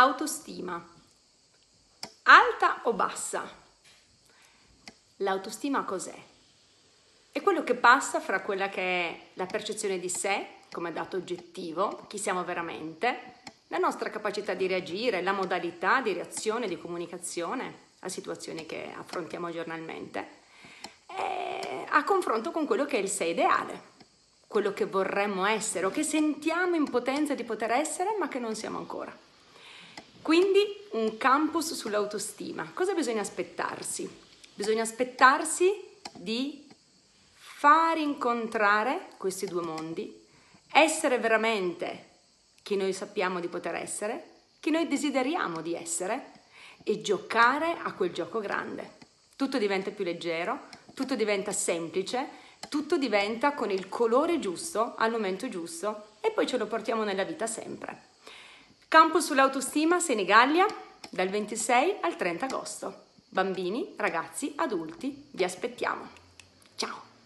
Autostima. Alta o bassa? L'autostima cos'è? È quello che passa fra quella che è la percezione di sé come dato oggettivo, chi siamo veramente, la nostra capacità di reagire, la modalità di reazione, di comunicazione a situazioni che affrontiamo giornalmente, a confronto con quello che è il sé ideale, quello che vorremmo essere o che sentiamo in potenza di poter essere ma che non siamo ancora. Quindi un campus sull'autostima. Cosa bisogna aspettarsi? Bisogna aspettarsi di far incontrare questi due mondi, essere veramente chi noi sappiamo di poter essere, chi noi desideriamo di essere e giocare a quel gioco grande. Tutto diventa più leggero, tutto diventa semplice, tutto diventa con il colore giusto al momento giusto e poi ce lo portiamo nella vita sempre. Campus sull'autostima Senigallia dal 26 al 30 agosto. Bambini, ragazzi, adulti, vi aspettiamo. Ciao!